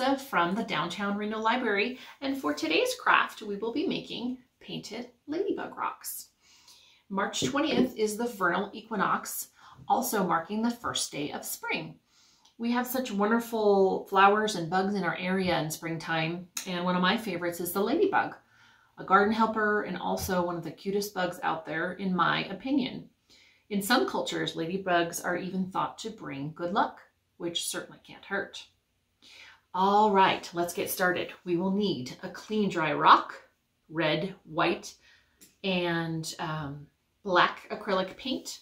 Melissa from the Downtown Reno Library, and for today's craft, we will be making painted ladybug rocks. March 20th is the vernal equinox, also marking the first day of spring. We have such wonderful flowers and bugs in our area in springtime, and one of my favorites is the ladybug, a garden helper and also one of the cutest bugs out there, in my opinion. In some cultures, ladybugs are even thought to bring good luck, which certainly can't hurt. All right, let's get started. We will need a clean, dry rock, red, white, and um, black acrylic paint,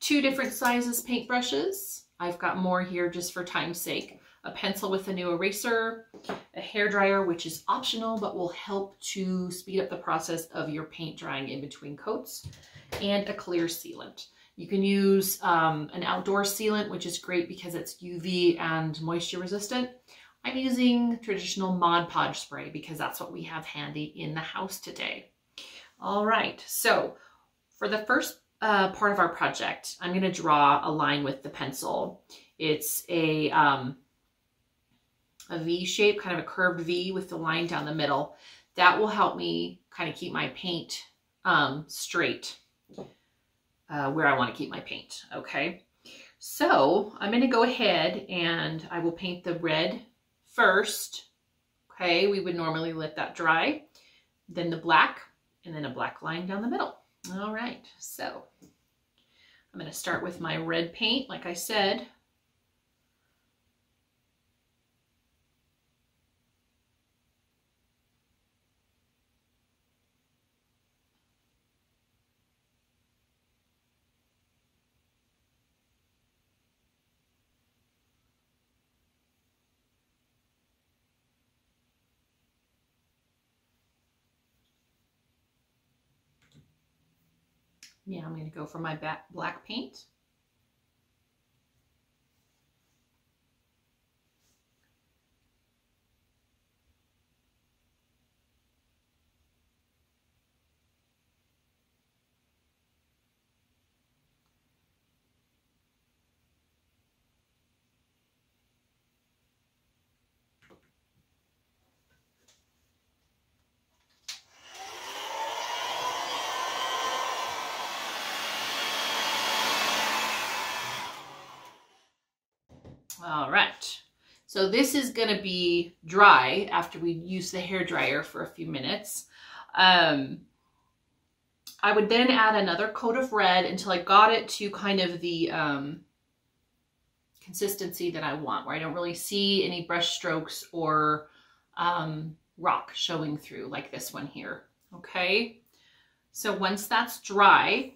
two different sizes paintbrushes. I've got more here just for time's sake. A pencil with a new eraser, a hair dryer, which is optional, but will help to speed up the process of your paint drying in between coats, and a clear sealant. You can use um, an outdoor sealant, which is great because it's UV and moisture resistant. I'm using traditional Mod Podge spray because that's what we have handy in the house today. All right, so for the first uh, part of our project, I'm going to draw a line with the pencil. It's a, um, a V shape, kind of a curved V with the line down the middle. That will help me kind of keep my paint um, straight uh, where I want to keep my paint, okay? So I'm going to go ahead and I will paint the red first, okay? We would normally let that dry, then the black, and then a black line down the middle. All right, so I'm going to start with my red paint, like I said. Yeah, I'm going to go for my black paint. All right. So this is going to be dry after we use the hair dryer for a few minutes. Um, I would then add another coat of red until I got it to kind of the um, consistency that I want, where I don't really see any brush strokes or um, rock showing through like this one here. Okay. So once that's dry,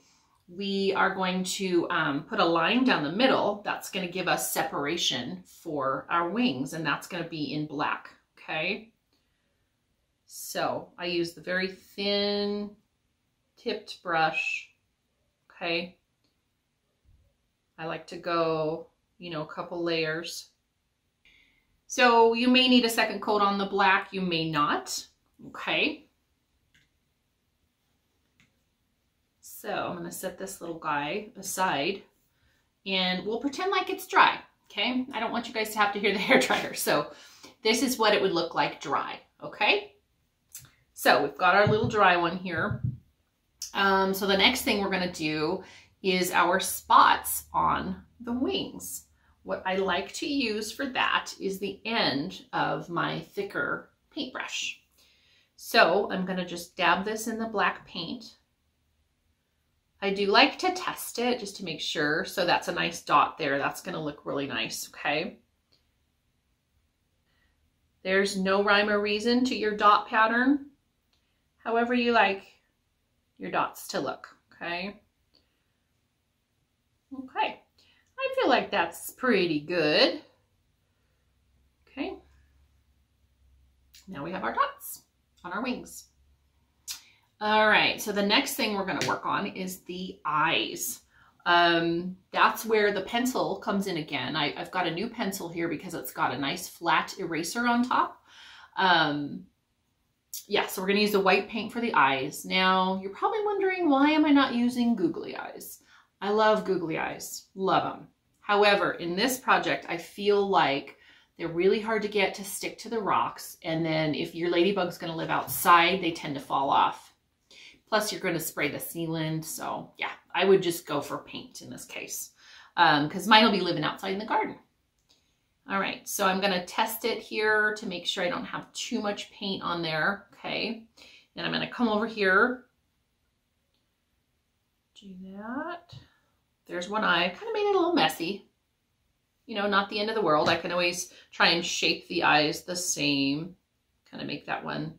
we are going to um, put a line down the middle that's going to give us separation for our wings and that's going to be in black okay? So I use the very thin tipped brush okay? I like to go you know a couple layers. So you may need a second coat on the black you may not okay So I'm going to set this little guy aside and we'll pretend like it's dry. Okay. I don't want you guys to have to hear the hair dryer. So this is what it would look like dry. Okay. So we've got our little dry one here. Um, so the next thing we're going to do is our spots on the wings. What I like to use for that is the end of my thicker paintbrush. So I'm going to just dab this in the black paint I do like to test it just to make sure. So that's a nice dot there. That's going to look really nice, okay? There's no rhyme or reason to your dot pattern. However you like your dots to look, okay? Okay, I feel like that's pretty good. Okay, now we have our dots on our wings. All right, so the next thing we're gonna work on is the eyes. Um, that's where the pencil comes in again. I, have got a new pencil here because it's got a nice flat eraser on top. Um, yeah, so we're gonna use the white paint for the eyes. Now, you're probably wondering, why am I not using googly eyes? I love googly eyes, love them. However, in this project, I feel like They're really hard to get to stick to the rocks. And then if your ladybug's going to live outside, they tend to fall off. Plus you're going to spray the sealant. So yeah, I would just go for paint in this case because um, mine will be living outside in the garden. All right, so I'm gonna test it here to make sure I don't have too much paint on there, okay? Then I'm gonna come over here, do that. There's one eye, kind of made it a little messy. You know, not the end of the world. I can always try and shape the eyes the same, kind of make that one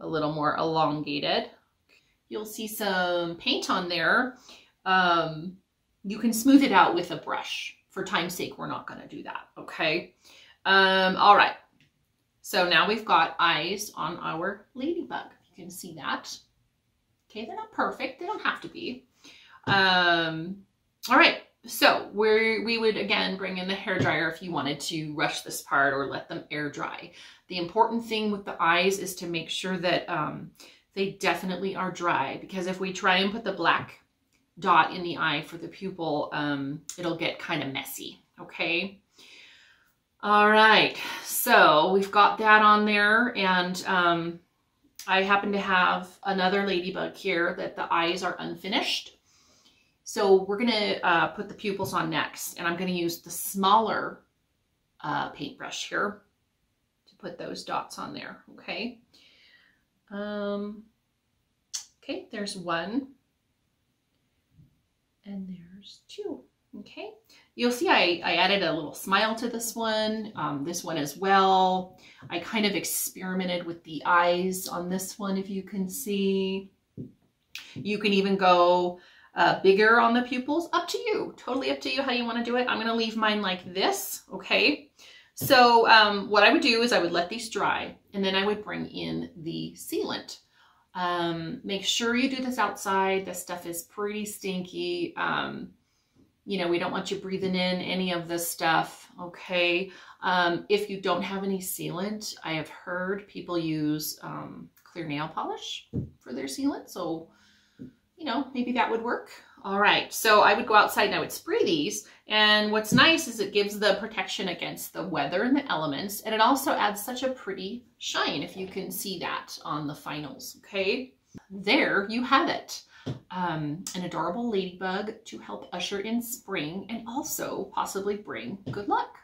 a little more elongated. You'll see some paint on there. Um, you can smooth it out with a brush for time's sake, we're not going to do that. Okay. Um, all right. So now we've got eyes on our ladybug. You can see that. Okay, they're not perfect. They don't have to be. Um, all right. So we we would again bring in the hair dryer if you wanted to rush this part or let them air dry. The important thing with the eyes is to make sure that um, they definitely are dry because if we try and put the black dot in the eye for the pupil, um, it'll get kind of messy, okay? All right, so we've got that on there and um, I happen to have another ladybug here that the eyes are unfinished. So we're gonna uh, put the pupils on next and I'm gonna use the smaller uh, paintbrush here to put those dots on there, okay? Um, okay, there's one and there's two. Okay, you'll see I, I added a little smile to this one, um, this one as well. I kind of experimented with the eyes on this one, if you can see. You can even go uh, bigger on the pupils, up to you, totally up to you how you want to do it. I'm going to leave mine like this, okay? So um, what I would do is I would let these dry and then I would bring in the sealant. Um, make sure you do this outside. This stuff is pretty stinky. Um, you know, we don't want you breathing in any of this stuff, okay? Um, if you don't have any sealant, I have heard people use um, clear nail polish for their sealant. So, you know, maybe that would work. All right, so I would go outside and I would spray these. And what's nice is it gives the protection against the weather and the elements. And it also adds such a pretty shine, if you can see that on the finals, okay? There you have it. Um, an adorable ladybug to help usher in spring and also possibly bring good luck.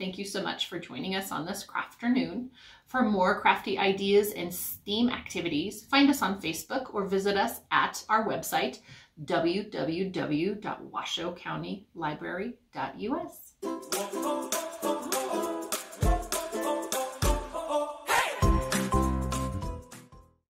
Thank you so much for joining us on this crafternoon. For more crafty ideas and STEAM activities, find us on Facebook or visit us at our website, www.washoecountylibrary.us.